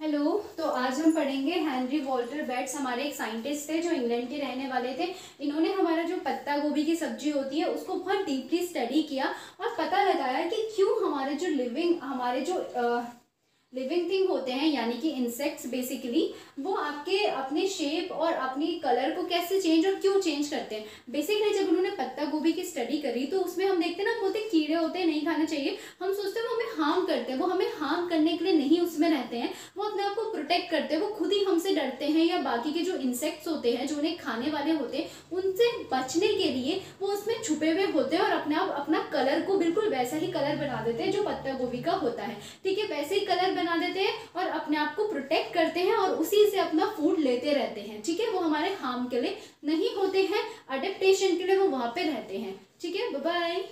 Hello तो आज हम पढ़ेंगे हेनरी वॉल्टर बेट्स हमारे एक साइंटिस्ट थे जो इंग्लैंड के रहने वाले थे। इन्होंने हमारा जो पत्ता गोभी की सब्ज़ी होती है, उसको बहुत डीपली स्टडी किया और पता लगाया कि क्यों हमारे जो लिविंग हमारे जो लिविंग थिंग होते हैं, यानी कि इंसेक्ट्स बेसिकली वो आपके अपने शेप और अपनी कलर को कैसे चेंज और क्यों चेंज करते हैं। बेसिकली जब उन्होंने पत्ता गोभी की स्टडी करी तो उसमें हम देखते ना, बोलते कीड़े होते हैं, नहीं खाने चाहिए। हम सोचते हैं वो हमें हार्म करते हैं, वो हमें हार्म करने के लिए नहीं उसमें रहते हैं। वो अपने आप को प्रोटेक्ट करते हैं, वो खुद ही हमसे डरते हैं या बाकी के जो इंसेक्ट्स होते हैं, जो उन्हें खाने वाले होते हैं, उनसे बचने के लिए वो उसमें छुपे हुए होते हैं और अपने आप, अपना कलर को बिल्कुल वैसा ही कलर बना देते हैं जो पत्ता गोभी का होता है। ठीक है, वैसे ही कलर बना देते हैं और अपने आप को प्रोटेक्ट करते हैं और उसी से अपना फ़ूड लेते रहते हैं। ठीक है, वो हमारे हार्म के लिए नहीं होते हैं अडेप्टेशन के लिए वो वहाँ पे रहते हैं। ठीक है बाय